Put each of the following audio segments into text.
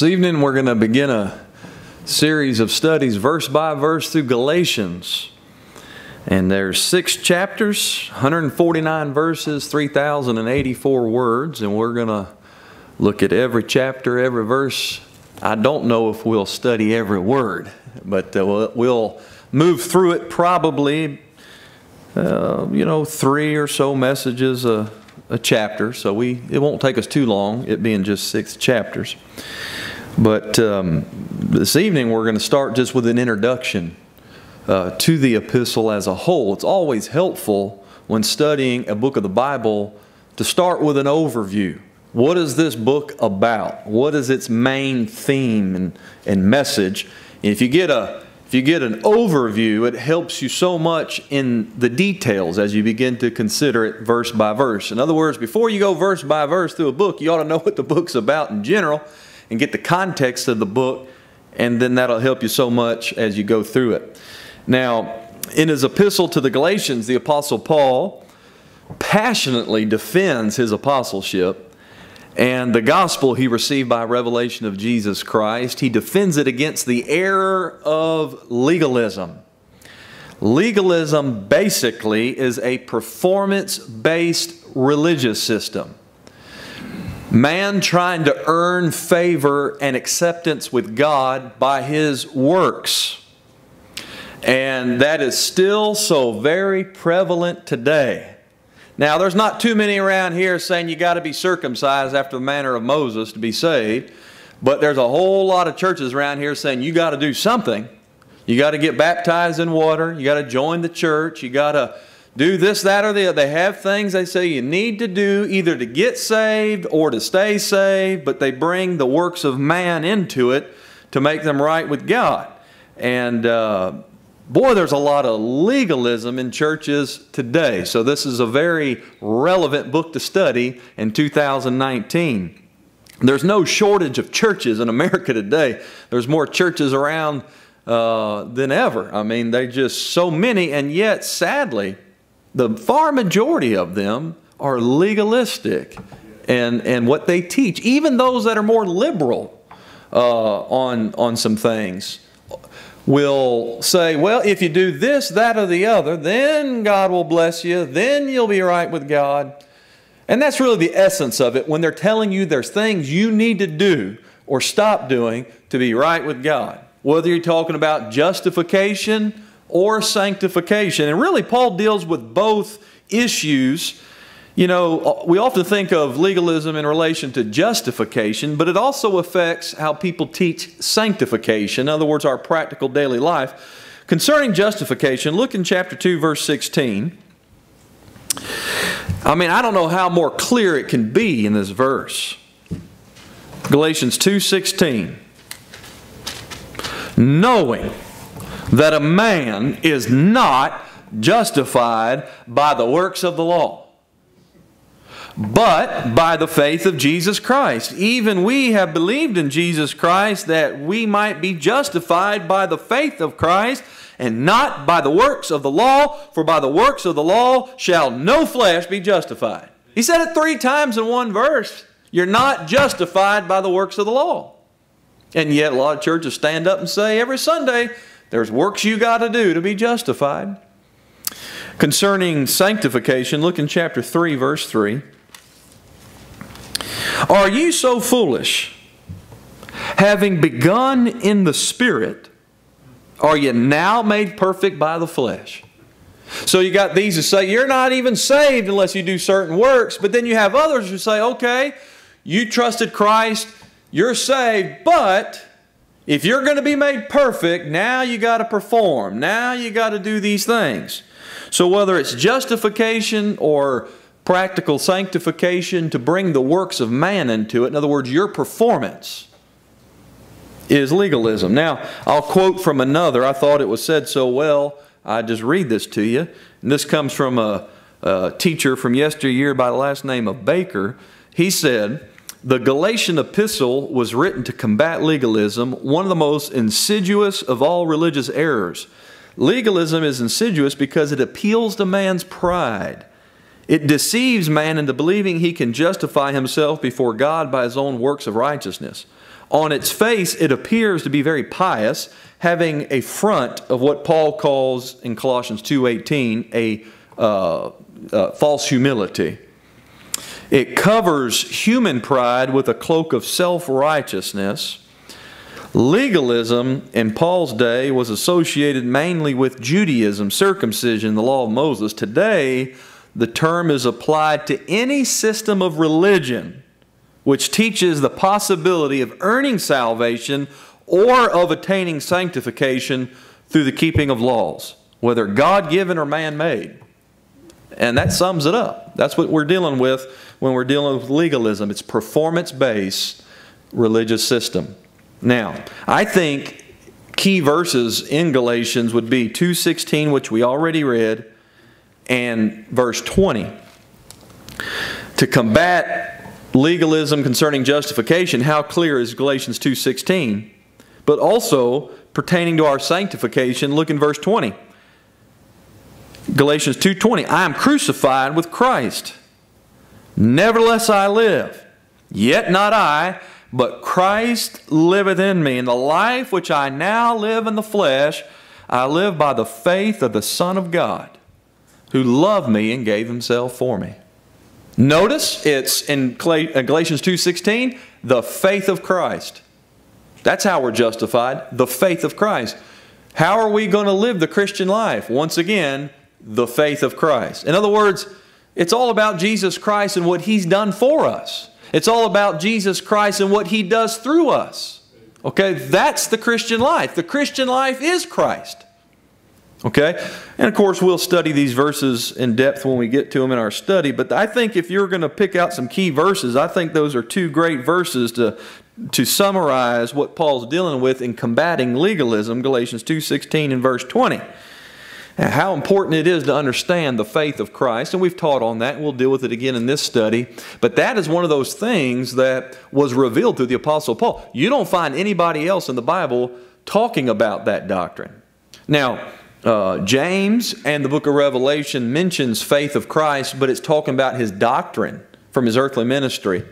This evening we're going to begin a series of studies verse by verse through Galatians. And there's six chapters, 149 verses, 3,084 words, and we're going to look at every chapter, every verse. I don't know if we'll study every word, but uh, we'll, we'll move through it probably, uh, you know, three or so messages a, a chapter. So we it won't take us too long, it being just six chapters. But um, this evening we're going to start just with an introduction uh, to the epistle as a whole. It's always helpful when studying a book of the Bible to start with an overview. What is this book about? What is its main theme and, and message? And if you get a if you get an overview, it helps you so much in the details as you begin to consider it verse by verse. In other words, before you go verse by verse through a book, you ought to know what the book's about in general and get the context of the book, and then that'll help you so much as you go through it. Now, in his epistle to the Galatians, the Apostle Paul passionately defends his apostleship and the gospel he received by revelation of Jesus Christ. He defends it against the error of legalism. Legalism basically is a performance based religious system. Man trying to earn favor and acceptance with God by his works. And that is still so very prevalent today. Now, there's not too many around here saying you got to be circumcised after the manner of Moses to be saved, but there's a whole lot of churches around here saying you got to do something. You got to get baptized in water, you got to join the church, you got to do this, that, or the other. They have things they say you need to do either to get saved or to stay saved, but they bring the works of man into it to make them right with God. And uh, boy, there's a lot of legalism in churches today. So this is a very relevant book to study in 2019. There's no shortage of churches in America today. There's more churches around uh, than ever. I mean, they just so many, and yet, sadly, the far majority of them are legalistic and, and what they teach, even those that are more liberal uh, on, on some things, will say, well, if you do this, that, or the other, then God will bless you, then you'll be right with God. And that's really the essence of it when they're telling you there's things you need to do or stop doing to be right with God. Whether you're talking about justification or sanctification. And really, Paul deals with both issues. You know, uh, we often think of legalism in relation to justification, but it also affects how people teach sanctification, in other words, our practical daily life. Concerning justification, look in chapter 2, verse 16. I mean, I don't know how more clear it can be in this verse. Galatians 2:16 Knowing that a man is not justified by the works of the law, but by the faith of Jesus Christ. Even we have believed in Jesus Christ that we might be justified by the faith of Christ and not by the works of the law, for by the works of the law shall no flesh be justified. He said it three times in one verse. You're not justified by the works of the law. And yet, a lot of churches stand up and say every Sunday, there's works you got to do to be justified. Concerning sanctification, look in chapter 3, verse 3. Are you so foolish? Having begun in the Spirit, are you now made perfect by the flesh? So you got these who say you're not even saved unless you do certain works, but then you have others who say, okay, you trusted Christ, you're saved, but if you're going to be made perfect, now you got to perform. Now you got to do these things. So whether it's justification or practical sanctification to bring the works of man into it, in other words, your performance is legalism. Now, I'll quote from another. I thought it was said so well, I just read this to you. And this comes from a, a teacher from yesteryear by the last name of Baker. He said, the Galatian epistle was written to combat legalism, one of the most insidious of all religious errors. Legalism is insidious because it appeals to man's pride. It deceives man into believing he can justify himself before God by his own works of righteousness. On its face, it appears to be very pious, having a front of what Paul calls in Colossians 2.18 a uh, uh, false humility. It covers human pride with a cloak of self-righteousness. Legalism in Paul's day was associated mainly with Judaism, circumcision, the law of Moses. Today, the term is applied to any system of religion which teaches the possibility of earning salvation or of attaining sanctification through the keeping of laws, whether God given or man made. And that sums it up. That's what we're dealing with when we're dealing with legalism. It's performance based religious system. Now, I think key verses in Galatians would be 2:16 which we already read and verse 20. To combat legalism concerning justification, how clear is Galatians 2:16? But also pertaining to our sanctification, look in verse 20. Galatians 2:20, I am crucified with Christ. Nevertheless I live, yet not I, but Christ liveth in me. And the life which I now live in the flesh, I live by the faith of the Son of God, who loved me and gave himself for me. Notice it's in uh, Galatians 2:16, the faith of Christ. That's how we're justified, the faith of Christ. How are we going to live the Christian life? Once again, the faith of Christ. In other words, it's all about Jesus Christ and what He's done for us. It's all about Jesus Christ and what He does through us. Okay, that's the Christian life. The Christian life is Christ. Okay? And of course, we'll study these verses in depth when we get to them in our study. But I think if you're going to pick out some key verses, I think those are two great verses to, to summarize what Paul's dealing with in combating legalism, Galatians 2.16 and verse 20 how important it is to understand the faith of Christ, and we've taught on that, and we'll deal with it again in this study. But that is one of those things that was revealed through the Apostle Paul. You don't find anybody else in the Bible talking about that doctrine. Now, uh, James and the book of Revelation mentions faith of Christ, but it's talking about his doctrine from his earthly ministry.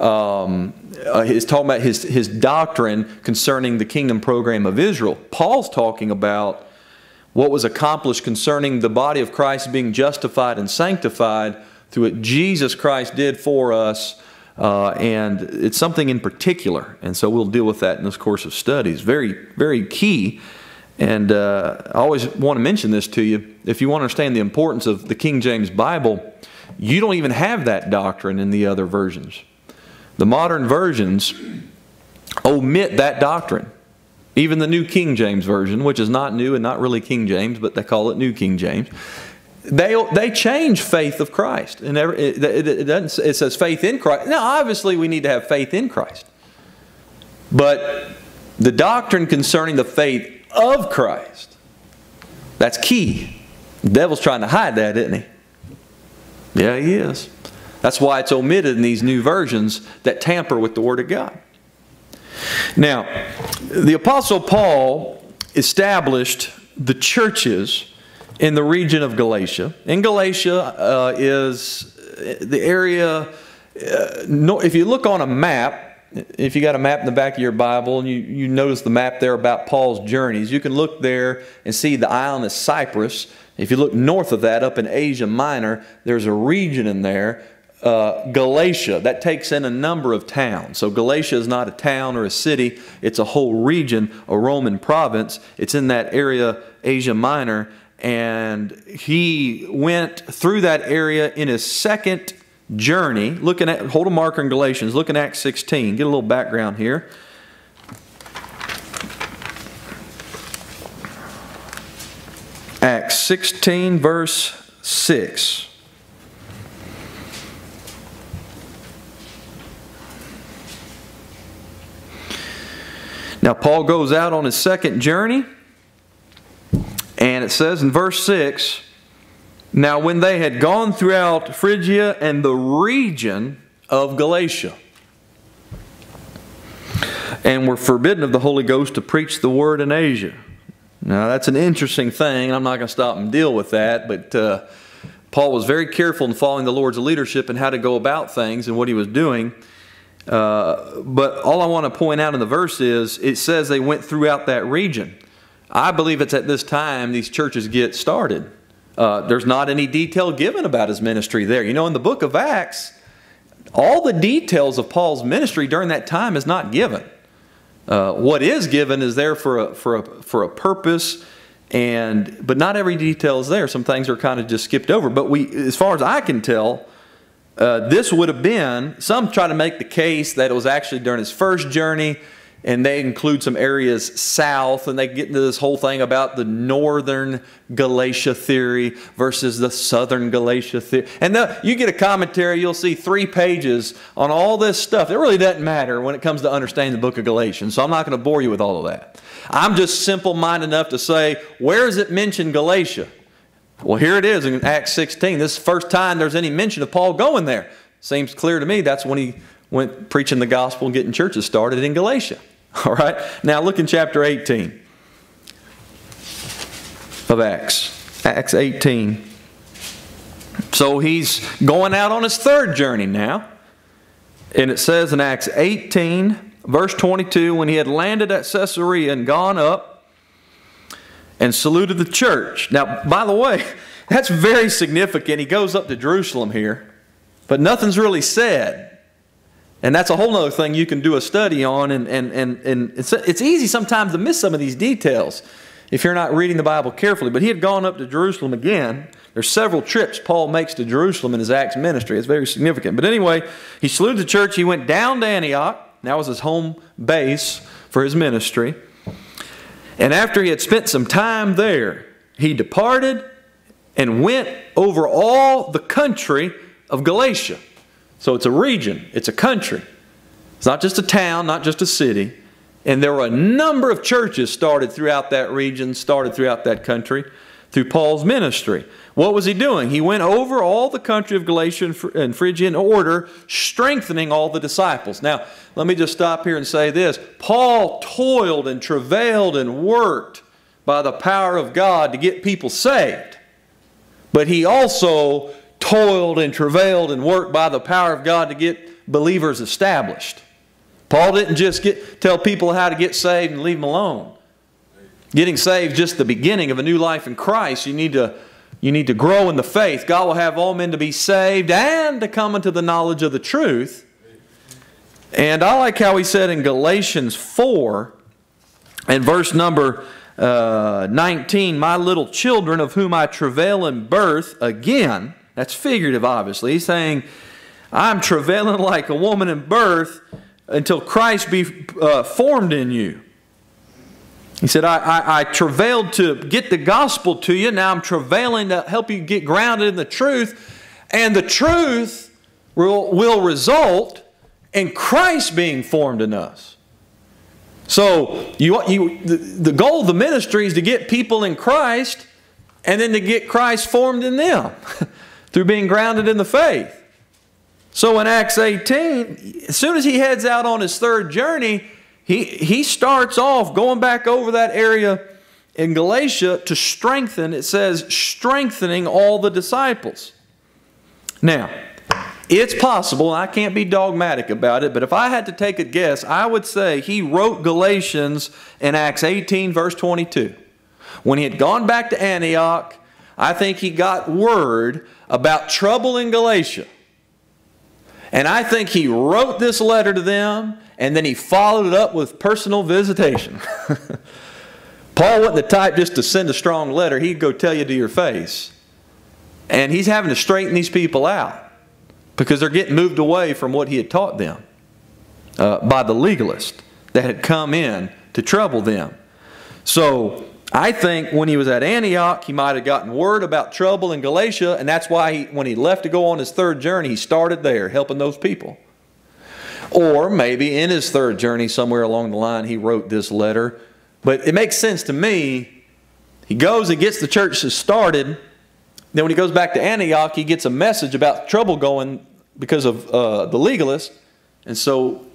Um, uh, he's talking about his, his doctrine concerning the kingdom program of Israel. Paul's talking about what was accomplished concerning the body of Christ being justified and sanctified through what Jesus Christ did for us. Uh, and it's something in particular. And so we'll deal with that in this course of studies. Very, very key. And uh, I always want to mention this to you. If you want to understand the importance of the King James Bible, you don't even have that doctrine in the other versions. The modern versions omit that doctrine. Even the New King James Version, which is not new and not really King James, but they call it New King James, they, they change faith of Christ. And it, it, it, doesn't, it says faith in Christ. Now, obviously, we need to have faith in Christ. But the doctrine concerning the faith of Christ, that's key. The devil's trying to hide that, isn't he? Yeah, he is. That's why it's omitted in these new versions that tamper with the Word of God. Now, the Apostle Paul established the churches in the region of Galatia. In Galatia uh, is the area, uh, no, if you look on a map, if you got a map in the back of your Bible and you, you notice the map there about Paul's journeys, you can look there and see the island of Cyprus. If you look north of that, up in Asia Minor, there's a region in there uh, Galatia. That takes in a number of towns. So Galatia is not a town or a city, it's a whole region, a Roman province. It's in that area, Asia Minor. And he went through that area in his second journey. Looking at, hold a marker in Galatians, look in Acts 16. Get a little background here. Acts 16, verse 6. Now, Paul goes out on his second journey, and it says in verse 6 Now, when they had gone throughout Phrygia and the region of Galatia, and were forbidden of the Holy Ghost to preach the word in Asia. Now, that's an interesting thing. I'm not going to stop and deal with that, but uh, Paul was very careful in following the Lord's leadership and how to go about things and what he was doing. Uh, but all I want to point out in the verse is it says they went throughout that region. I believe it's at this time these churches get started. Uh, there's not any detail given about his ministry there. You know, in the book of Acts, all the details of Paul's ministry during that time is not given. Uh, what is given is there for a, for a, for a purpose, and but not every detail is there. Some things are kind of just skipped over. But we, as far as I can tell, uh, this would have been, some try to make the case that it was actually during his first journey, and they include some areas south, and they get into this whole thing about the northern Galatia theory versus the southern Galatia theory. And the, you get a commentary, you'll see three pages on all this stuff. It really doesn't matter when it comes to understanding the book of Galatians, so I'm not going to bore you with all of that. I'm just simple minded enough to say, where is it mentioned Galatia? Well, here it is in Acts 16. This is the first time there's any mention of Paul going there. Seems clear to me that's when he went preaching the gospel and getting churches started in Galatia. All right? Now look in chapter 18 of Acts. Acts 18. So he's going out on his third journey now. And it says in Acts 18, verse 22, when he had landed at Caesarea and gone up, and saluted the church. Now, by the way, that's very significant. He goes up to Jerusalem here, but nothing's really said. And that's a whole other thing you can do a study on, and, and, and, and it's, it's easy sometimes to miss some of these details if you're not reading the Bible carefully. But he had gone up to Jerusalem again. There's several trips Paul makes to Jerusalem in his Acts ministry. It's very significant. But anyway, he saluted the church. He went down to Antioch. That was his home base for his ministry. And after he had spent some time there, he departed and went over all the country of Galatia. So it's a region, it's a country. It's not just a town, not just a city. And there were a number of churches started throughout that region, started throughout that country through Paul's ministry. What was he doing? He went over all the country of Galatia and Phrygia in order, strengthening all the disciples. Now, let me just stop here and say this Paul toiled and travailed and worked by the power of God to get people saved. But he also toiled and travailed and worked by the power of God to get believers established. Paul didn't just get, tell people how to get saved and leave them alone. Getting saved just the beginning of a new life in Christ. You need to you need to grow in the faith. God will have all men to be saved and to come into the knowledge of the truth. And I like how he said in Galatians 4 and verse number uh, 19, My little children of whom I travail in birth, again, that's figurative obviously. He's saying, I'm travailing like a woman in birth until Christ be uh, formed in you. He said, I, I, I, travailed to get the gospel to you. Now I'm travailing to help you get grounded in the truth. And the truth will, will result in Christ being formed in us. So you, you, the, the goal of the ministry is to get people in Christ and then to get Christ formed in them through being grounded in the faith. So in Acts 18, as soon as he heads out on his third journey, he, he starts off going back over that area in Galatia to strengthen, it says, strengthening all the disciples. Now, it's possible, I can't be dogmatic about it, but if I had to take a guess, I would say he wrote Galatians in Acts 18, verse 22. When he had gone back to Antioch, I think he got word about trouble in Galatia. And I think he wrote this letter to them and then he followed it up with personal visitation. Paul wasn't the type just to send a strong letter, he'd go tell you to your face. And he's having to straighten these people out because they're getting moved away from what he had taught them uh, by the legalist that had come in to trouble them. So I think when he was at Antioch, he might have gotten word about trouble in Galatia, and that's why he, when he left to go on his third journey, he started there helping those people. Or maybe in his third journey, somewhere along the line, he wrote this letter. But it makes sense to me. He goes and gets the church started. Then when he goes back to Antioch, he gets a message about trouble going because of uh, the legalists. And so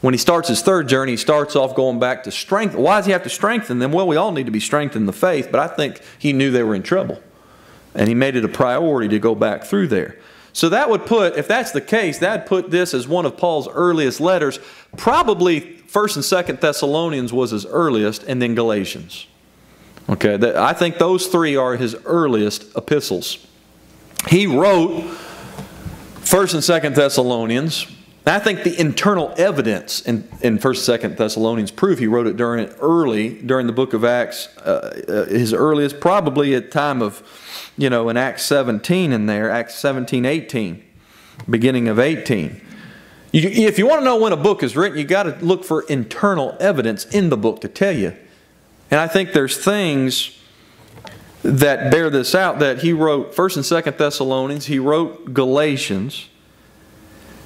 when he starts his third journey, he starts off going back to strength. Why does he have to strengthen them? Well, we all need to be strengthened in the faith, but I think he knew they were in trouble. And he made it a priority to go back through there. So that would put, if that's the case, that would put this as one of Paul's earliest letters. Probably 1st and 2nd Thessalonians was his earliest, and then Galatians. Okay, I think those three are his earliest epistles. He wrote 1st and 2nd Thessalonians. I think the internal evidence in, in 1st and 2nd Thessalonians prove he wrote it during early, during the book of Acts, uh, uh, his earliest, probably at time of, you know, in Acts 17 in there, Acts 17, 18, beginning of 18. You, if you want to know when a book is written, you got to look for internal evidence in the book to tell you. And I think there's things that bear this out that he wrote 1st and 2nd Thessalonians, he wrote Galatians,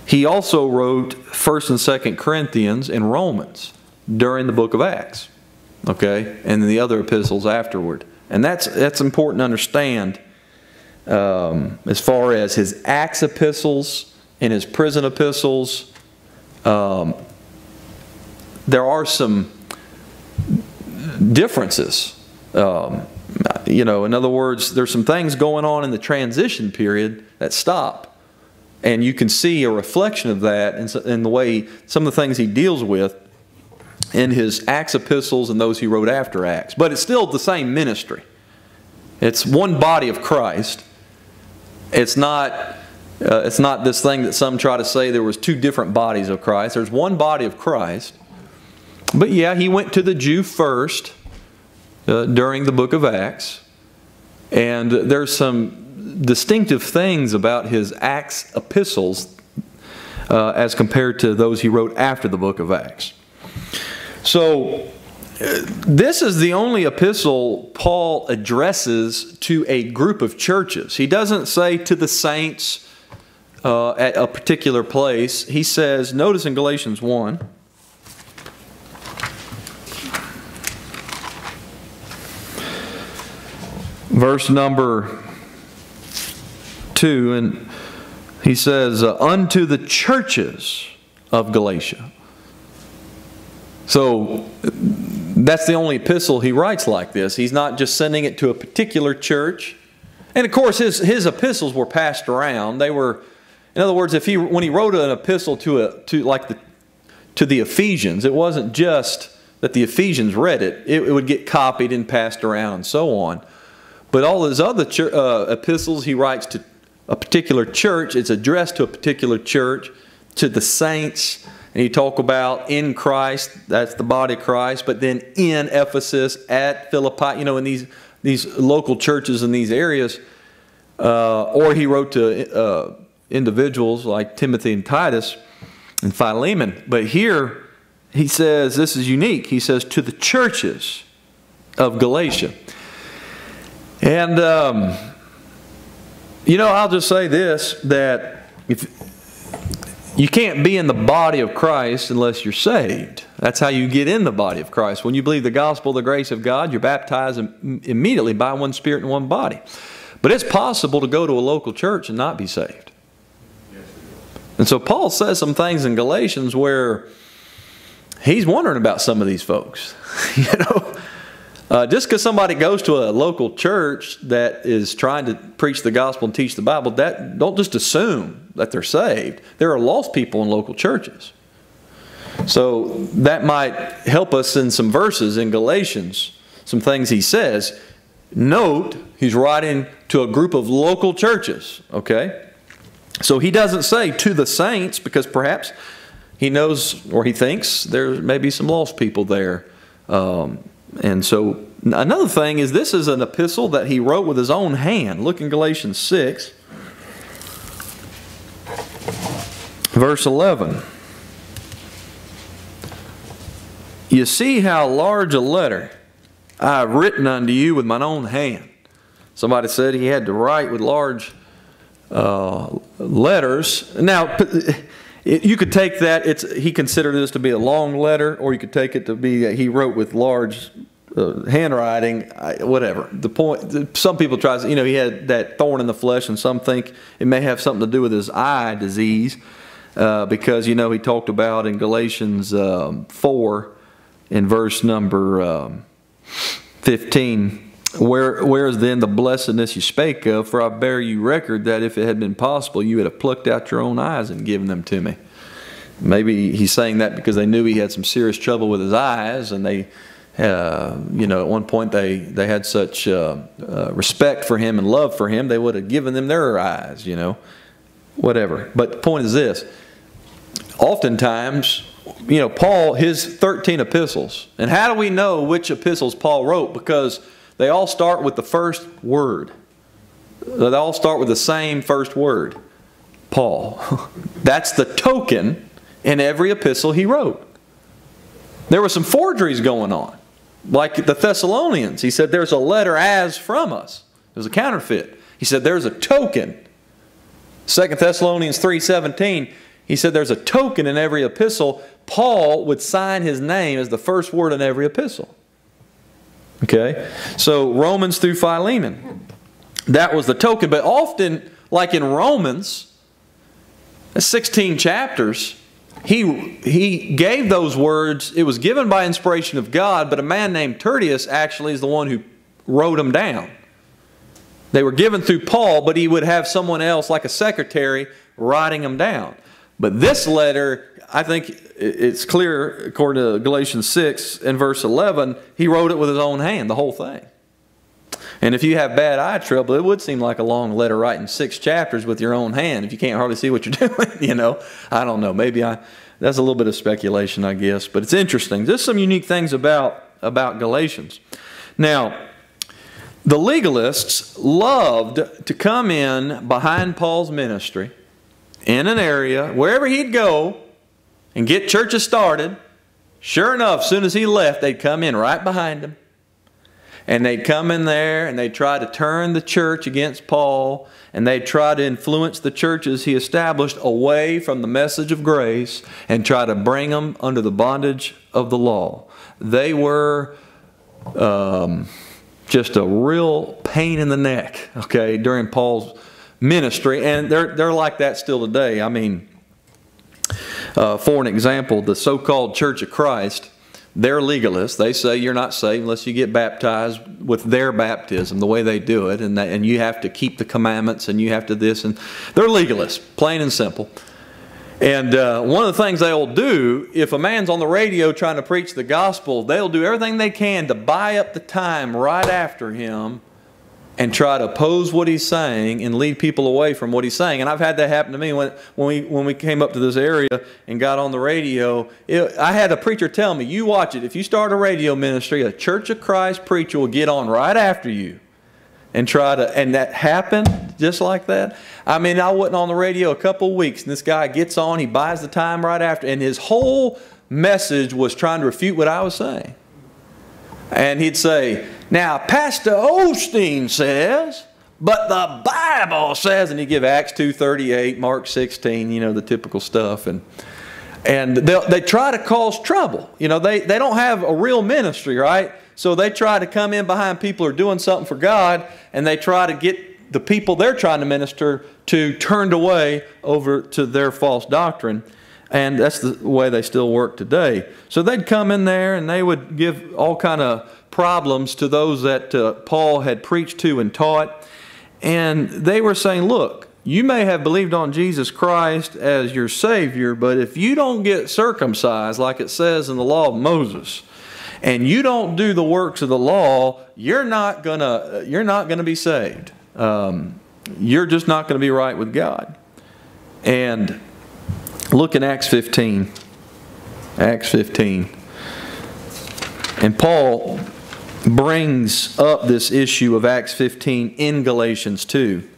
he also wrote 1st and 2nd Corinthians and Romans during the book of Acts. Okay? And the other epistles afterward. And that's that's important to understand um, as far as his Acts epistles and his prison epistles. Um, there are some differences. Um, you know, in other words, there's some things going on in the transition period that stop. And you can see a reflection of that in, in the way some of the things he deals with in his Acts epistles and those he wrote after Acts. But it's still the same ministry. It's one body of Christ. It's not, uh, it's not this thing that some try to say there was two different bodies of Christ. There's one body of Christ. But yeah, he went to the Jew first uh, during the book of Acts. And there's some distinctive things about his Acts epistles uh, as compared to those he wrote after the book of Acts. So, uh, this is the only epistle Paul addresses to a group of churches. He doesn't say to the saints uh, at a particular place. He says, notice in Galatians 1, verse number 2, and he says, uh, Unto the churches of Galatia. So that's the only epistle he writes like this. He's not just sending it to a particular church. And of course, his, his epistles were passed around. They were, in other words, if he when he wrote an epistle to a to like the to the Ephesians, it wasn't just that the Ephesians read it. It, it would get copied and passed around and so on. But all his other uh, epistles he writes to a particular church. It's addressed to a particular church, to the saints. And he talk about in Christ, that's the body of Christ, but then in Ephesus, at Philippi, you know, in these, these local churches in these areas. Uh, or he wrote to uh, individuals like Timothy and Titus and Philemon. But here he says, this is unique. He says, to the churches of Galatia. And, um, you know, I'll just say this that if you can't be in the body of Christ unless you're saved. That's how you get in the body of Christ. When you believe the gospel, the grace of God, you're baptized immediately by one spirit and one body. But it's possible to go to a local church and not be saved. And so Paul says some things in Galatians where he's wondering about some of these folks. you know, uh, just because somebody goes to a local church that is trying to preach the gospel and teach the Bible, that don't just assume that they're saved. There are lost people in local churches. So that might help us in some verses in Galatians, some things he says. Note, he's writing to a group of local churches, okay? So he doesn't say to the saints because perhaps he knows or he thinks there may be some lost people there. Um, and so another thing is this is an epistle that he wrote with his own hand. Look in Galatians 6, verse 11. You see how large a letter I have written unto you with mine own hand. Somebody said he had to write with large uh, letters. Now, it, you could take that, it's, he considered this to be a long letter, or you could take it to be, that he wrote with large uh, handwriting, I, whatever. The point, some people try to, you know, he had that thorn in the flesh, and some think it may have something to do with his eye disease, uh, because, you know, he talked about in Galatians um, 4, in verse number um, 15, where, where is then the blessedness you spake of? For I bear you record that if it had been possible, you would have plucked out your own eyes and given them to me. Maybe he's saying that because they knew he had some serious trouble with his eyes, and they, uh, you know, at one point they they had such uh, uh, respect for him and love for him, they would have given them their eyes, you know, whatever. But the point is this: oftentimes you know, Paul, his 13 epistles. And how do we know which epistles Paul wrote? Because they all start with the first word. They all start with the same first word Paul. That's the token in every epistle he wrote. There were some forgeries going on. Like the Thessalonians, he said, There's a letter as from us. It was a counterfeit. He said, There's a token. 2 Thessalonians 3.17, he said, There's a token in every epistle. Paul would sign his name as the first word in every epistle. Okay? So Romans through Philemon. That was the token. But often, like in Romans, 16 chapters, he, he gave those words. It was given by inspiration of God, but a man named Tertius actually is the one who wrote them down. They were given through Paul, but he would have someone else, like a secretary, writing them down. But this letter I think it's clear, according to Galatians 6 and verse 11, he wrote it with his own hand, the whole thing. And if you have bad eye trouble, it would seem like a long letter writing six chapters with your own hand if you can't hardly see what you're doing, you know. I don't know. Maybe I that's a little bit of speculation, I guess, but it's interesting. There's some unique things about about Galatians. Now, the legalists loved to come in behind Paul's ministry in an area, wherever he'd go, and get churches started, sure enough, as soon as he left, they'd come in right behind him. And they'd come in there and they'd try to turn the church against Paul and they'd try to influence the churches he established away from the message of grace and try to bring them under the bondage of the law. They were um, just a real pain in the neck, okay, during Paul's ministry. And they're, they're like that still today. I mean, uh, for an example, the so called Church of Christ, they're legalists. They say you're not saved unless you get baptized with their baptism, the way they do it, and, that, and you have to keep the commandments and you have to this. And they're legalists, plain and simple. And uh, one of the things they'll do, if a man's on the radio trying to preach the gospel, they'll do everything they can to buy up the time right after him and try to oppose what he's saying and lead people away from what he's saying. And I've had that happen to me when, when, we, when we came up to this area and got on the radio. It, I had a preacher tell me, you watch it. If you start a radio ministry, a Church of Christ preacher will get on right after you and try to, and that happened just like that. I mean, I wasn't on the radio a couple weeks and this guy gets on, he buys the time right after, and his whole message was trying to refute what I was saying. And he'd say, Now, Pastor O'Steen says, but the Bible says, and he'd give Acts 2.38, Mark 16, you know, the typical stuff. And and they they try to cause trouble. You know, they, they don't have a real ministry, right? So they try to come in behind people who are doing something for God, and they try to get the people they're trying to minister to turned away over to their false doctrine. And that's the way they still work today. So they'd come in there and they would give all kind of problems to those that uh, Paul had preached to and taught. And they were saying, look, you may have believed on Jesus Christ as your Savior, but if you don't get circumcised, like it says in the law of Moses, and you don't do the works of the law, you're not gonna you're not gonna be saved. Um, you're just not going to be right with God. And Look in Acts 15. Acts 15. And Paul brings up this issue of Acts 15 in Galatians 2.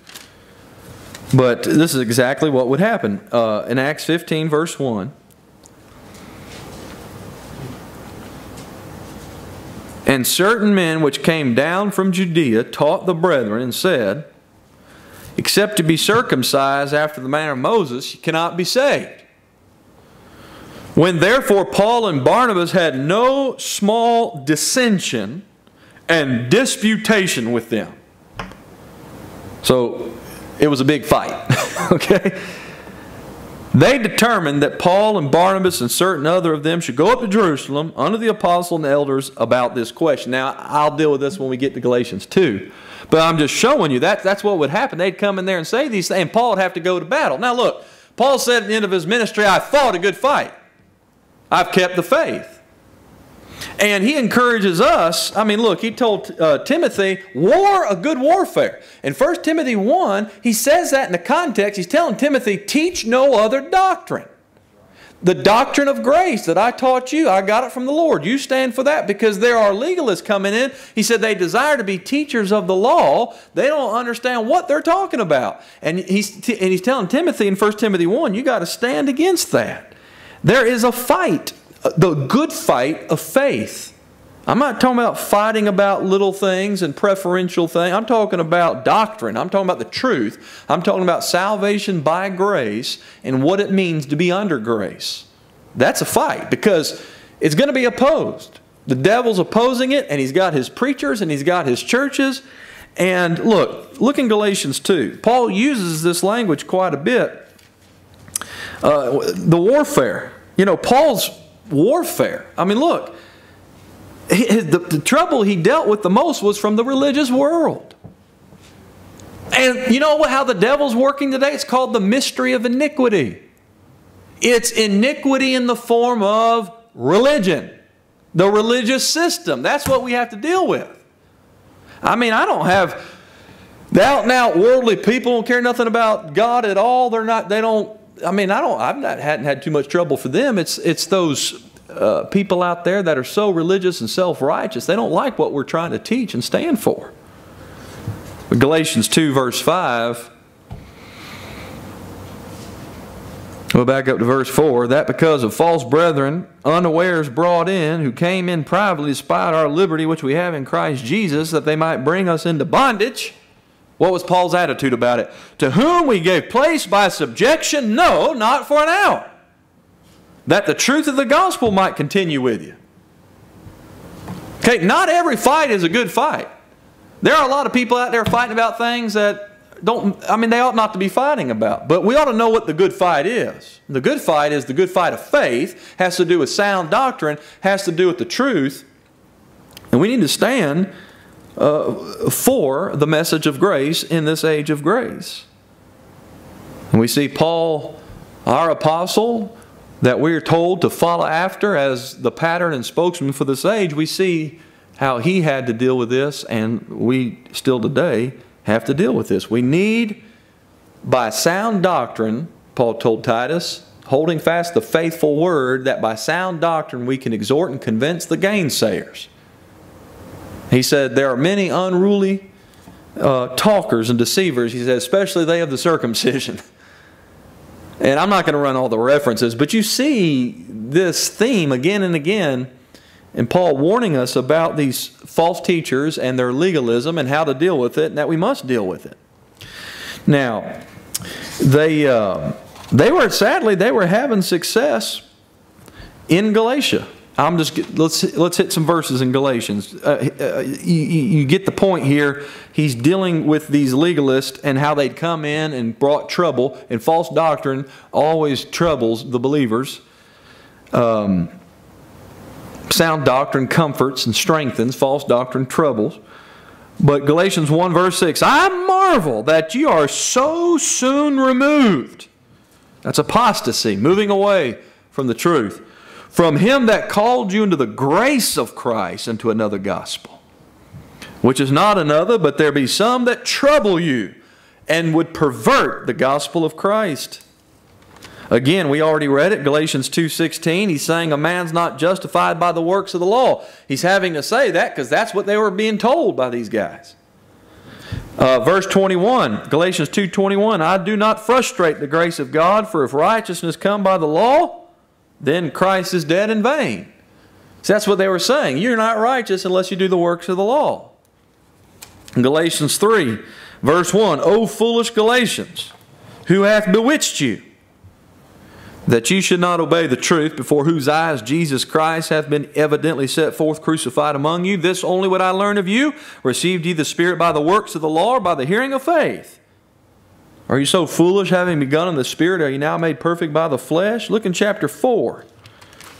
But this is exactly what would happen. Uh, in Acts 15, verse 1. And certain men which came down from Judea taught the brethren and said, Except to be circumcised after the manner of Moses, you cannot be saved. When therefore Paul and Barnabas had no small dissension and disputation with them. So it was a big fight, okay? they determined that Paul and Barnabas and certain other of them should go up to Jerusalem under the apostle and elders about this question. Now, I'll deal with this when we get to Galatians 2. But I'm just showing you that that's what would happen. They'd come in there and say these things, and Paul would have to go to battle. Now, look, Paul said at the end of his ministry, I fought a good fight. I've kept the faith. And he encourages us. I mean, look, he told uh, Timothy, war a good warfare. In 1 Timothy 1, he says that in the context. He's telling Timothy, teach no other doctrine. The doctrine of grace that I taught you, I got it from the Lord. You stand for that because there are legalists coming in. He said they desire to be teachers of the law. They don't understand what they're talking about. And he's, and he's telling Timothy in 1 Timothy 1, you got to stand against that. There is a fight the good fight of faith. I'm not talking about fighting about little things and preferential things. I'm talking about doctrine. I'm talking about the truth. I'm talking about salvation by grace and what it means to be under grace. That's a fight because it's going to be opposed. The devil's opposing it, and he's got his preachers and he's got his churches. And look, look in Galatians 2. Paul uses this language quite a bit. Uh, the warfare. You know, Paul's warfare. I mean, look, the, the trouble he dealt with the most was from the religious world. And you know how the devil's working today? It's called the mystery of iniquity. It's iniquity in the form of religion, the religious system. That's what we have to deal with. I mean, I don't have the out and out worldly people don't care nothing about God at all. They're not, they don't, I mean, I don't, I've not hadn't had too much trouble for them. It's it's those uh, people out there that are so religious and self-righteous. They don't like what we're trying to teach and stand for. Galatians 2 verse 5 We'll back up to verse 4. That because of false brethren, unawares brought in, who came in privately despite our liberty which we have in Christ Jesus, that they might bring us into bondage. What was Paul's attitude about it? To whom we gave place by subjection? No, not for an hour. That the truth of the gospel might continue with you. Okay, not every fight is a good fight. There are a lot of people out there fighting about things that don't, I mean, they ought not to be fighting about. But we ought to know what the good fight is. The good fight is the good fight of faith, has to do with sound doctrine, has to do with the truth. And we need to stand uh, for the message of grace in this age of grace. And we see Paul, our apostle, that we are told to follow after as the pattern and spokesman for this age. We see how he had to deal with this, and we still today have to deal with this. We need, by sound doctrine, Paul told Titus, holding fast the faithful word, that by sound doctrine we can exhort and convince the gainsayers. He said, There are many unruly uh, talkers and deceivers, he said, especially they of the circumcision. and I'm not going to run all the references, but you see this theme again and again in Paul warning us about these false teachers and their legalism and how to deal with it, and that we must deal with it. Now, they, uh, they were, sadly, they were having success in Galatia. I'm just let's let's hit some verses in Galatians. Uh, uh, you, you, get the point here. He's dealing with these legalists and how they'd come in and brought trouble. And false doctrine always troubles the believers. Um, sound doctrine comforts and strengthens. False doctrine troubles. But Galatians 1 verse 6, I marvel that you are so soon removed. That's apostasy, moving away from the truth from him that called you into the grace of Christ into another gospel, which is not another, but there be some that trouble you and would pervert the gospel of Christ. Again, we already read it, Galatians 2.16. He's saying a man's not justified by the works of the law. He's having to say that because that's what they were being told by these guys. Uh, verse 21, Galatians 2.21, I do not frustrate the grace of God, for if righteousness come by the law, then Christ is dead in vain. So that's what they were saying. You're not righteous unless you do the works of the law. Galatians 3, verse 1 O foolish Galatians, who hath bewitched you, that you should not obey the truth, before whose eyes Jesus Christ hath been evidently set forth crucified among you? This only would I learn of you. Received ye the Spirit by the works of the law, or by the hearing of faith? Are you so foolish, having begun in the Spirit, are you now made perfect by the flesh? Look in chapter 4.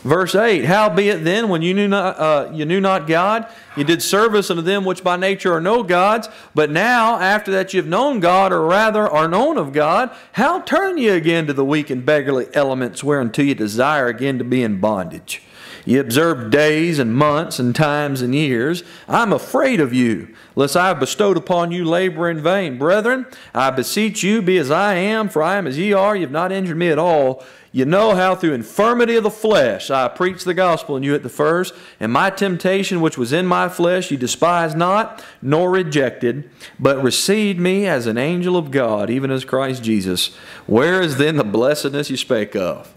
Verse 8, Howbeit then, when you knew, not, uh, you knew not God, you did service unto them which by nature are no gods. But now, after that you have known God, or rather are known of God, how turn ye again to the weak and beggarly elements whereunto you desire again to be in bondage? Ye observe days and months and times and years. I'm afraid of you, lest I have bestowed upon you labor in vain. Brethren, I beseech you, be as I am, for I am as ye are. You have not injured me at all. You know how through infirmity of the flesh I preached the gospel in you at the first, and my temptation which was in my flesh you despised not, nor rejected, but received me as an angel of God, even as Christ Jesus. Where is then the blessedness you spake of?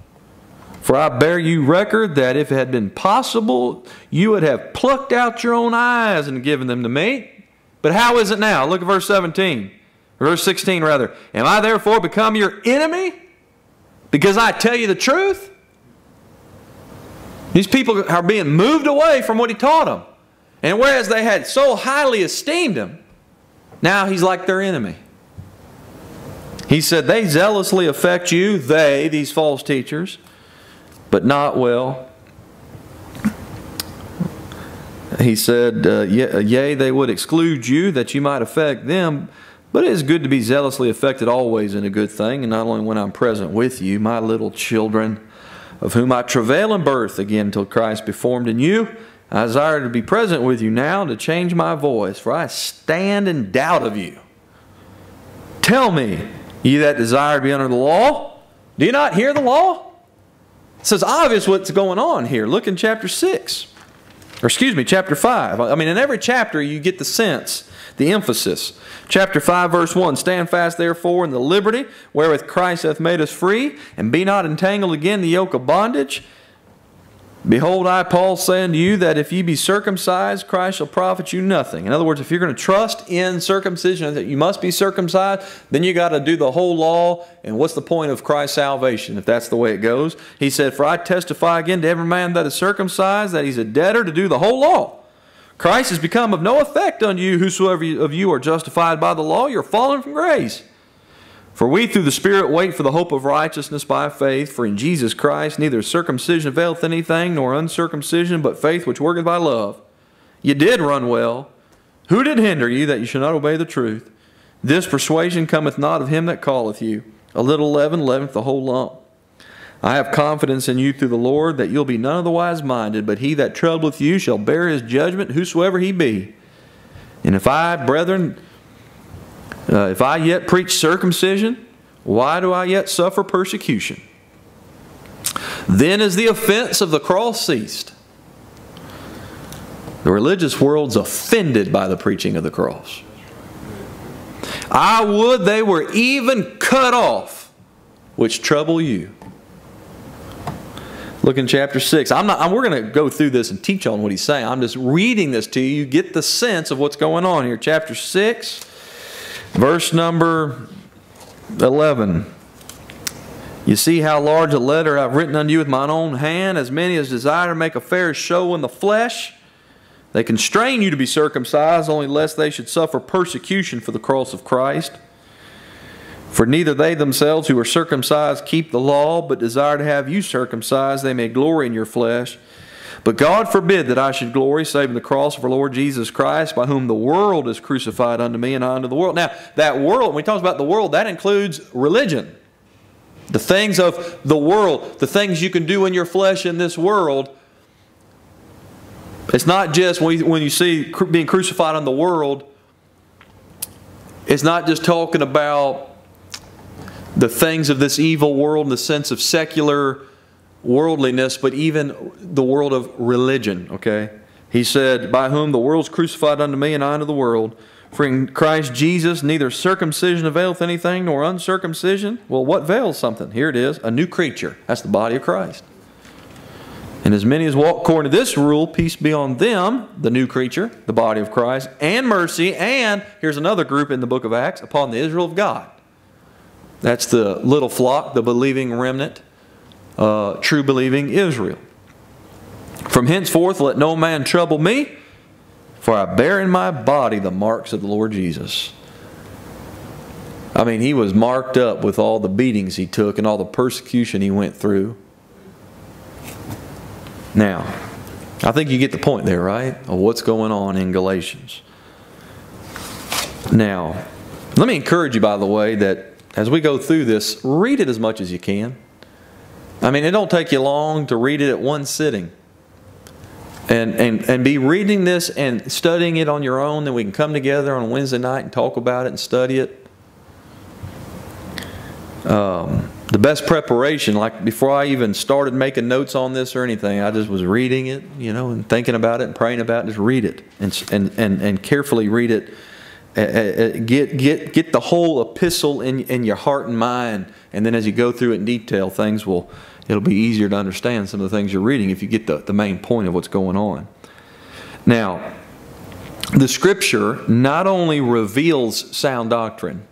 For I bear you record that if it had been possible, you would have plucked out your own eyes and given them to me. But how is it now? Look at verse 17. Verse 16, rather. Am I therefore become your enemy? Because I tell you the truth? These people are being moved away from what he taught them. And whereas they had so highly esteemed him, now he's like their enemy. He said, They zealously affect you, they, these false teachers, but not well. He said, uh, Yea, they would exclude you that you might affect them. But it is good to be zealously affected always in a good thing, and not only when I'm present with you, my little children, of whom I travail in birth again till Christ be formed in you. I desire to be present with you now to change my voice, for I stand in doubt of you. Tell me, ye that desire to be under the law, do you not hear the law? It says obvious what's going on here. Look in chapter 6. Or excuse me, chapter 5. I mean, in every chapter you get the sense, the emphasis. Chapter 5, verse 1 Stand fast, therefore, in the liberty wherewith Christ hath made us free, and be not entangled again in the yoke of bondage. Behold, I, Paul, say unto you that if ye be circumcised, Christ shall profit you nothing. In other words, if you're going to trust in circumcision, that you must be circumcised, then you got to do the whole law. And what's the point of Christ's salvation if that's the way it goes? He said, For I testify again to every man that is circumcised that he's a debtor to do the whole law. Christ has become of no effect unto you, whosoever of you are justified by the law, you're fallen from grace. For we through the Spirit wait for the hope of righteousness by faith. For in Jesus Christ neither circumcision availeth anything, nor uncircumcision, but faith which worketh by love. You did run well. Who did hinder you that you should not obey the truth? This persuasion cometh not of him that calleth you. A little leaven leaveneth the whole lump. I have confidence in you through the Lord that you'll be none otherwise minded, but he that troubleth you shall bear his judgment, whosoever he be. And if I, brethren, uh, if I yet preach circumcision, why do I yet suffer persecution? Then is the offense of the cross ceased. The religious world's offended by the preaching of the cross. I would they were even cut off, which trouble you. Look in chapter 6. I'm not, I'm, we're going to go through this and teach on what he's saying. I'm just reading this to you. You get the sense of what's going on here. Chapter 6, Verse number 11. You see how large a letter I've written unto you with mine own hand, as many as desire to make a fair show in the flesh. They constrain you to be circumcised, only lest they should suffer persecution for the cross of Christ. For neither they themselves who are circumcised keep the law, but desire to have you circumcised, they may glory in your flesh. But God forbid that I should glory save in the cross of our Lord Jesus Christ, by whom the world is crucified unto me and I unto the world. Now, that world, when we talk about the world, that includes religion. The things of the world, the things you can do in your flesh in this world. It's not just when you, when you see being crucified on the world, it's not just talking about the things of this evil world in the sense of secular worldliness, but even the world of religion, okay? He said, By whom the world's crucified unto me and I unto the world. For in Christ Jesus neither circumcision availeth anything nor uncircumcision. Well, what veils something? Here it is a new creature. That's the body of Christ. And as many as walk according to this rule, peace be on them, the new creature, the body of Christ, and mercy, and here's another group in the book of Acts, upon the Israel of God. That's the little flock, the believing remnant uh, true believing Israel. From henceforth let no man trouble me, for I bear in my body the marks of the Lord Jesus. I mean, he was marked up with all the beatings he took and all the persecution he went through. Now, I think you get the point there, right? Of what's going on in Galatians. Now, let me encourage you, by the way, that as we go through this, read it as much as you can. I mean, it don't take you long to read it at one sitting. And, and, and be reading this and studying it on your own, then we can come together on Wednesday night and talk about it and study it. Um, the best preparation, like before I even started making notes on this or anything, I just was reading it, you know, and thinking about it and praying about it. Just read it and, and, and, and carefully read it. Uh, uh, get, get, get the whole epistle in, in your heart and mind. And then as you go through it in detail, things will, it'll be easier to understand some of the things you're reading if you get the, the main point of what's going on. Now, the scripture not only reveals sound doctrine,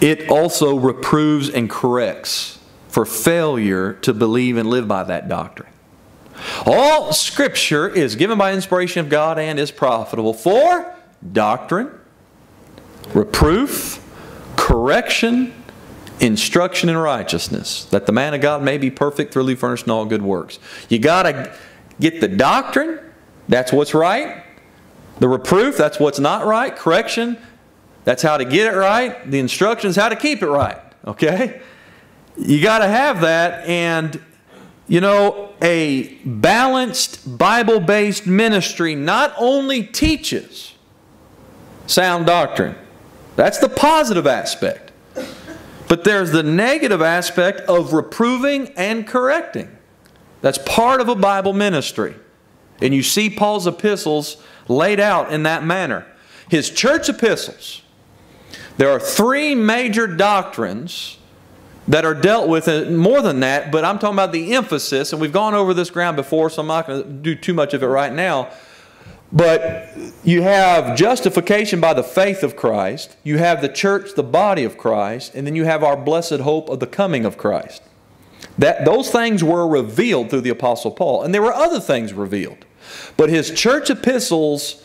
it also reproves and corrects for failure to believe and live by that doctrine. All scripture is given by inspiration of God and is profitable for doctrine, reproof, correction, instruction in righteousness, that the man of God may be perfect, thoroughly furnished in all good works. You got to get the doctrine, that's what's right. The reproof, that's what's not right. Correction, that's how to get it right. The instructions how to keep it right. Okay? You got to have that and you know, a balanced Bible-based ministry not only teaches sound doctrine. That's the positive aspect. But there's the negative aspect of reproving and correcting. That's part of a Bible ministry. And you see Paul's epistles laid out in that manner. His church epistles there are three major doctrines that are dealt with, more than that, but I'm talking about the emphasis, and we've gone over this ground before, so I'm not going to do too much of it right now. But you have justification by the faith of Christ, you have the church, the body of Christ, and then you have our blessed hope of the coming of Christ. That, those things were revealed through the Apostle Paul, and there were other things revealed. But his church epistles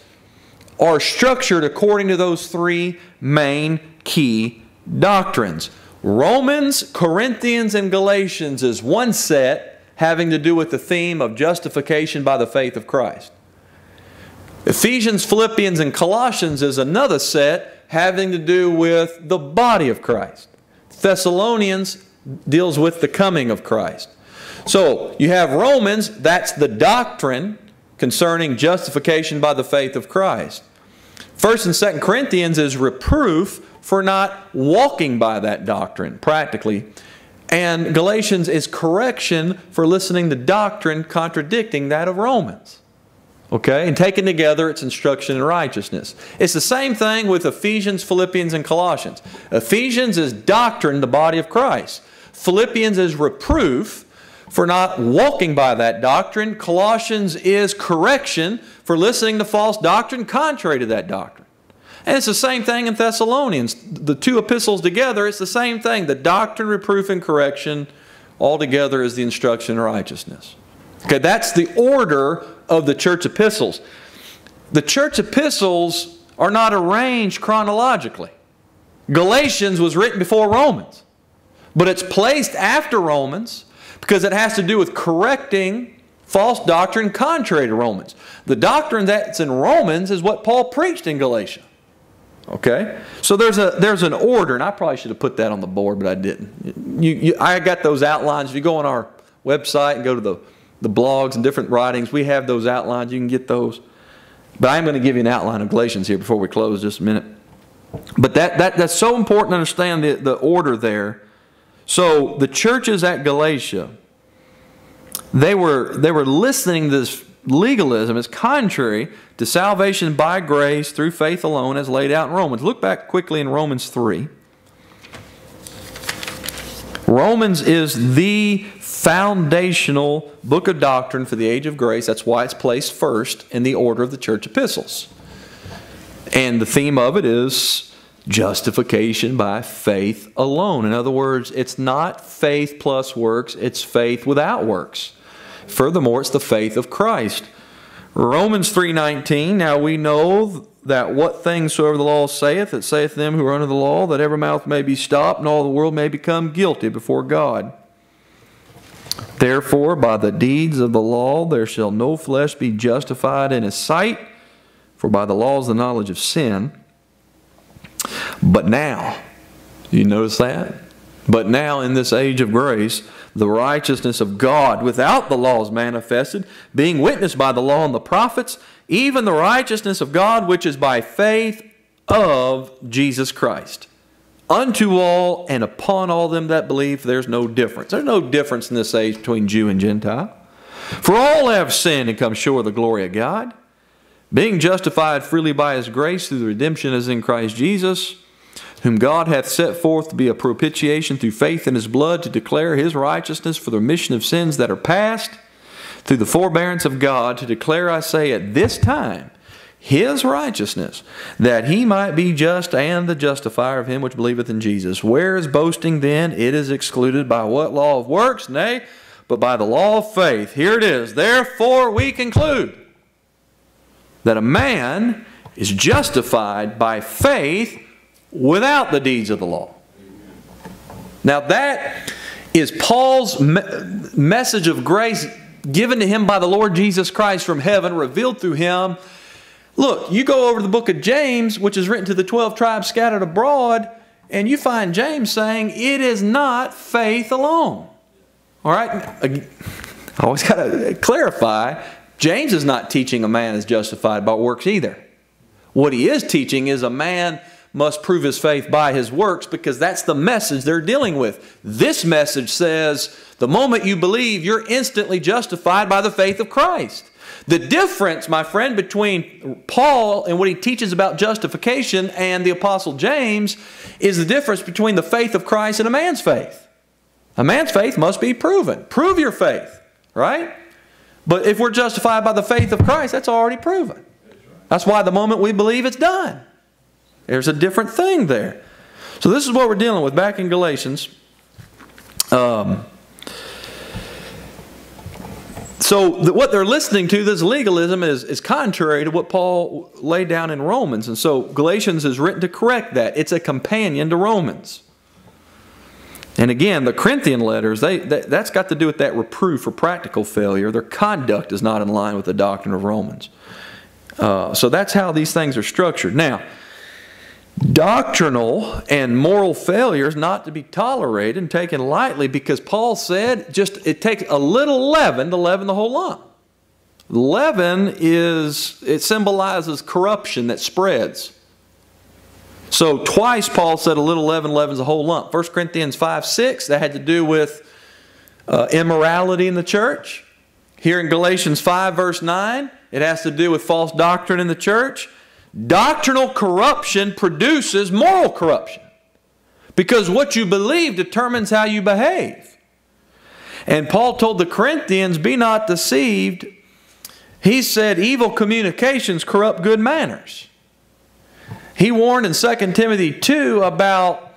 are structured according to those three main key doctrines. Romans, Corinthians, and Galatians is one set having to do with the theme of justification by the faith of Christ. Ephesians, Philippians, and Colossians is another set having to do with the body of Christ. Thessalonians deals with the coming of Christ. So you have Romans, that's the doctrine concerning justification by the faith of Christ. First and Second Corinthians is reproof for not walking by that doctrine practically. And Galatians is correction for listening to doctrine contradicting that of Romans. Okay? And taken together, it's instruction in righteousness. It's the same thing with Ephesians, Philippians, and Colossians. Ephesians is doctrine, the body of Christ. Philippians is reproof for not walking by that doctrine. Colossians is correction for listening to false doctrine contrary to that doctrine. And it's the same thing in Thessalonians. The two epistles together, it's the same thing. The doctrine, reproof, and correction all together is the instruction in righteousness. Okay, that's the order of the church epistles. The church epistles are not arranged chronologically. Galatians was written before Romans, but it's placed after Romans because it has to do with correcting false doctrine contrary to Romans. The doctrine that's in Romans is what Paul preached in Galatia. Okay? So there's a there's an order, and I probably should have put that on the board, but I didn't. You, you, I got those outlines. If you go on our website and go to the, the blogs and different writings, we have those outlines. You can get those. But I'm going to give you an outline of Galatians here before we close just a minute. But that, that that's so important to understand the, the order there so the churches at Galatia, they were, they were listening to this legalism as contrary to salvation by grace through faith alone as laid out in Romans. Look back quickly in Romans 3. Romans is the foundational book of doctrine for the age of grace. That's why it's placed first in the order of the church epistles. And the theme of it is justification by faith alone. In other words, it's not faith plus works, it's faith without works. Furthermore, it's the faith of Christ. Romans 3:19, now we know that what things soever the law saith, it saith them who are under the law, that every mouth may be stopped, and all the world may become guilty before God. Therefore, by the deeds of the law there shall no flesh be justified in his sight, for by the law is the knowledge of sin. But now, you notice that? But now, in this age of grace, the righteousness of God without the law is manifested, being witnessed by the law and the prophets, even the righteousness of God which is by faith of Jesus Christ. Unto all and upon all them that believe, there's no difference. There's no difference in this age between Jew and Gentile. For all have sinned and come short of the glory of God, being justified freely by his grace through the redemption as in Christ Jesus whom God hath set forth to be a propitiation through faith in his blood to declare his righteousness for the remission of sins that are past, through the forbearance of God, to declare, I say, at this time, his righteousness, that he might be just and the justifier of him which believeth in Jesus. Where is boasting then? It is excluded by what law of works? Nay, but by the law of faith. Here it is. Therefore we conclude that a man is justified by faith without the deeds of the law. Now, that is Paul's me message of grace given to him by the Lord Jesus Christ from heaven, revealed through him. Look, you go over the book of James, which is written to the 12 tribes scattered abroad, and you find James saying, It is not faith alone. All right? I always got to clarify James is not teaching a man is justified by works either. What he is teaching is a man must prove his faith by his works because that's the message they're dealing with. This message says the moment you believe, you're instantly justified by the faith of Christ. The difference, my friend, between Paul and what he teaches about justification and the Apostle James is the difference between the faith of Christ and a man's faith. A man's faith must be proven. Prove your faith, right? But if we're justified by the faith of Christ, that's already proven. That's why the moment we believe, it's done. There's a different thing there. So this is what we're dealing with back in Galatians. Um, so the, what they're listening to, this legalism, is, is contrary to what Paul laid down in Romans. And so Galatians is written to correct that. It's a companion to Romans. And again, the Corinthian letters, they, they, that's got to do with that reproof for practical failure. Their conduct is not in line with the doctrine of Romans. Uh, so that's how these things are structured. Now, doctrinal and moral failures not to be tolerated and taken lightly because Paul said just it takes a little leaven to leaven the whole lump. Leaven is, it symbolizes corruption that spreads. So twice Paul said a little leaven leavens a whole lump. 1 Corinthians 5, 6, that had to do with uh, immorality in the church. Here in Galatians 5, verse 9, it has to do with false doctrine in the church. Doctrinal corruption produces moral corruption because what you believe determines how you behave. And Paul told the Corinthians, Be not deceived. He said, Evil communications corrupt good manners. He warned in 2 Timothy 2 about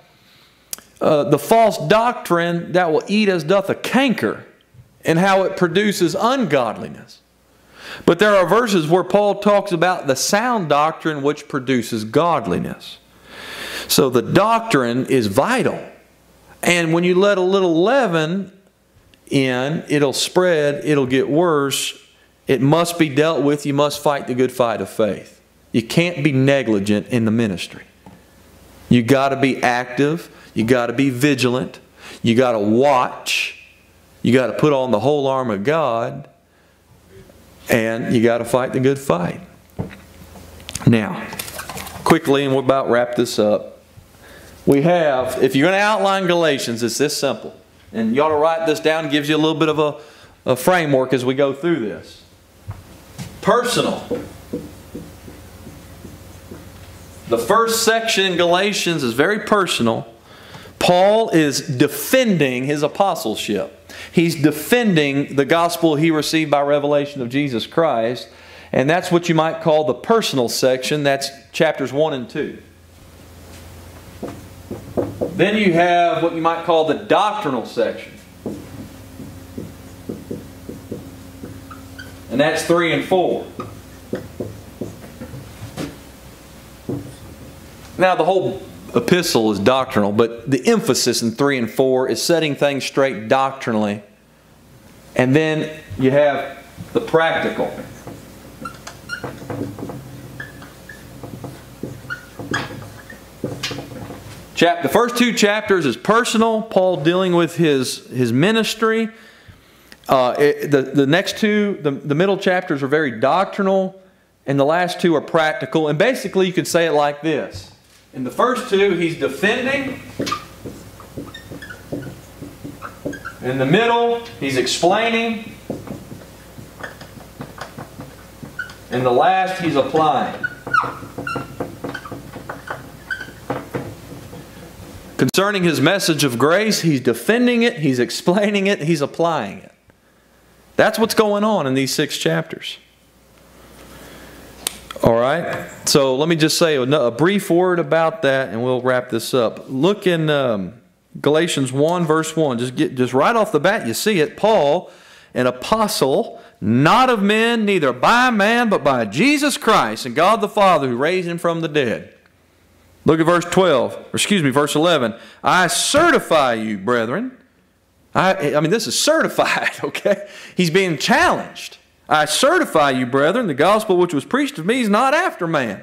uh, the false doctrine that will eat as doth a canker and how it produces ungodliness. But there are verses where Paul talks about the sound doctrine which produces godliness. So the doctrine is vital. And when you let a little leaven in, it'll spread, it'll get worse. It must be dealt with. You must fight the good fight of faith. You can't be negligent in the ministry. You got to be active. You got to be vigilant. You got to watch. You got to put on the whole arm of God and you got to fight the good fight. Now, quickly, and we'll about wrap this up. We have, if you're going to outline Galatians, it's this simple. And you ought to write this down, it gives you a little bit of a, a framework as we go through this. Personal. The first section in Galatians is very personal. Paul is defending his apostleship. He's defending the gospel he received by revelation of Jesus Christ. And that's what you might call the personal section. That's chapters 1 and 2. Then you have what you might call the doctrinal section. And that's 3 and 4. Now, the whole epistle is doctrinal, but the emphasis in 3 and 4 is setting things straight doctrinally. And then you have the practical. Chap- the first two chapters is personal, Paul dealing with his, his ministry. Uh, it, the, the next two, the, the middle chapters are very doctrinal, and the last two are practical. And basically, you could say it like this In the first two, he's defending. In the middle, he's explaining. In the last, he's applying. Concerning his message of grace, he's defending it, he's explaining it, he's applying it. That's what's going on in these six chapters. All right, so let me just say a, brief word about that and we'll wrap this up. Look in um, Galatians 1, verse 1. Just, get, just right off the bat, you see it. Paul, an apostle, not of men, neither by man, but by Jesus Christ and God the Father who raised him from the dead Look at verse 12, or excuse me, verse 11. I certify you, brethren. I, I mean, this is certified, okay? He's being challenged. I certify you, brethren, the gospel which was preached of me is not after man.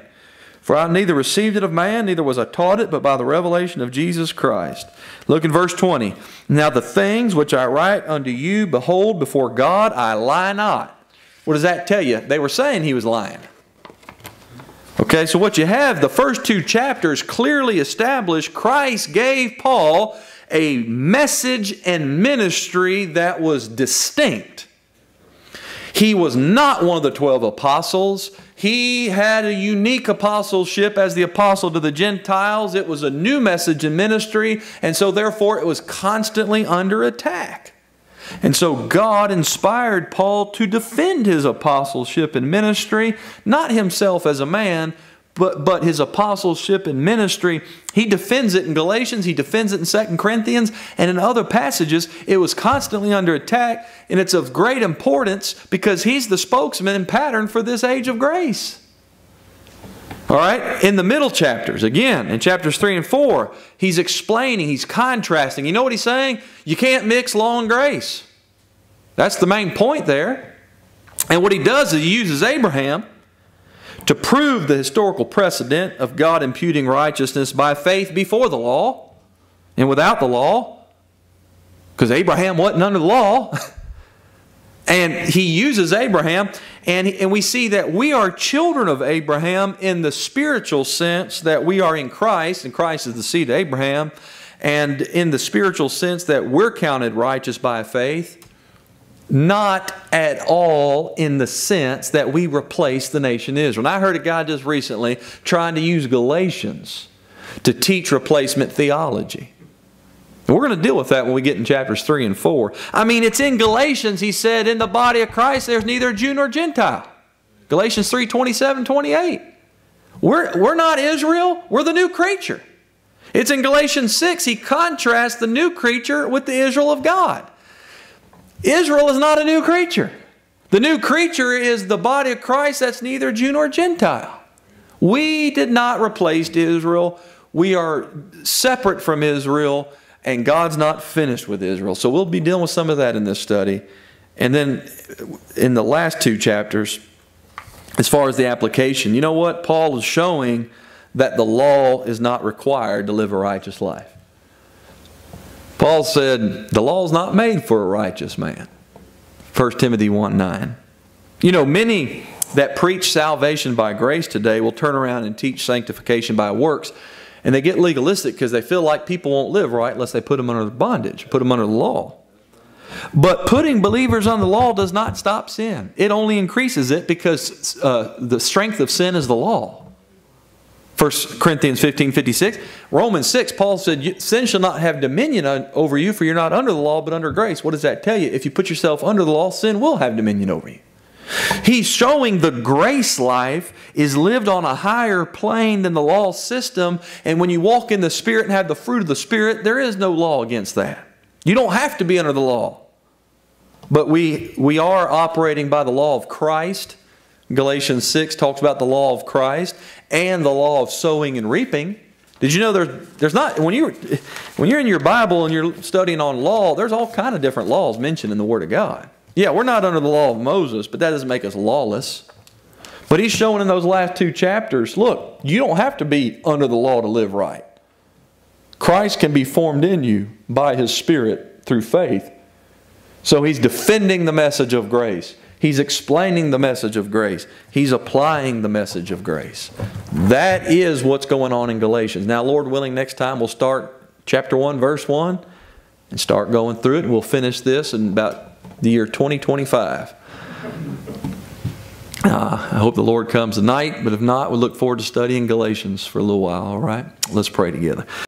For I neither received it of man, neither was I taught it, but by the revelation of Jesus Christ. Look in verse 20. Now the things which I write unto you, behold, before God I lie not. What does that tell you? They were saying he was lying. Okay, so what you have, the first two chapters clearly establish Christ gave Paul a message and ministry that was distinct. He was not one of the 12 apostles. He had a unique apostleship as the apostle to the Gentiles. It was a new message and ministry, and so therefore it was constantly under attack. And so God inspired Paul to defend his apostleship and ministry, not himself as a man, but, but his apostleship and ministry. He defends it in Galatians, he defends it in Second Corinthians, and in other passages. It was constantly under attack, and it's of great importance because he's the spokesman and pattern for this age of grace. All right, in the middle chapters, again, in chapters 3 and 4, he's explaining, he's contrasting. You know what he's saying? You can't mix law and grace. That's the main point there. And what he does is he uses Abraham to prove the historical precedent of God imputing righteousness by faith before the law and without the law, because Abraham wasn't under the law. And he uses Abraham, and, and we see that we are children of Abraham in the spiritual sense that we are in Christ, and Christ is the seed of Abraham, and in the spiritual sense that we're counted righteous by faith, not at all in the sense that we replace the nation Israel. And I heard a guy just recently trying to use Galatians to teach replacement theology. We're going to deal with that when we get in chapters 3 and 4. I mean, it's in Galatians, he said, in the body of Christ, there's neither Jew nor Gentile. Galatians 3 27, 28. We're, we're not Israel, we're the new creature. It's in Galatians 6, he contrasts the new creature with the Israel of God. Israel is not a new creature. The new creature is the body of Christ that's neither Jew nor Gentile. We did not replace Israel. We are separate from Israel and God's not finished with Israel. So we'll be dealing with some of that in this study. And then in the last two chapters, as far as the application, you know what? Paul is showing that the law is not required to live a righteous life. Paul said, the law is not made for a righteous man. 1 Timothy 1 9. You know, many that preach salvation by grace today will turn around and teach sanctification by works. And they get legalistic because they feel like people won't live right unless they put them under bondage, put them under the law. But putting believers on the law does not stop sin. It only increases it because uh, the strength of sin is the law. 1 Corinthians 15, 56. Romans 6, Paul said, Sin shall not have dominion over you, for you're not under the law, but under grace. What does that tell you? If you put yourself under the law, sin will have dominion over you. He's showing the grace life is lived on a higher plane than the law system. And when you walk in the Spirit and have the fruit of the Spirit, there is no law against that. You don't have to be under the law. But we, we are operating by the law of Christ. Galatians 6 talks about the law of Christ and the law of sowing and reaping. Did you know there's, there's not, when, you, when you're in your Bible and you're studying on law, there's all kind of different laws mentioned in the Word of God. Yeah, we're not under the law of Moses, but that doesn't make us lawless. But he's showing in those last two chapters look, you don't have to be under the law to live right. Christ can be formed in you by his Spirit through faith. So he's defending the message of grace. He's explaining the message of grace. He's applying the message of grace. That is what's going on in Galatians. Now, Lord willing, next time we'll start chapter 1, verse 1, and start going through it. And we'll finish this in about the year 2025. Uh, I hope the Lord comes tonight, but if not, we look forward to studying Galatians for a little while, all right? Let's pray together.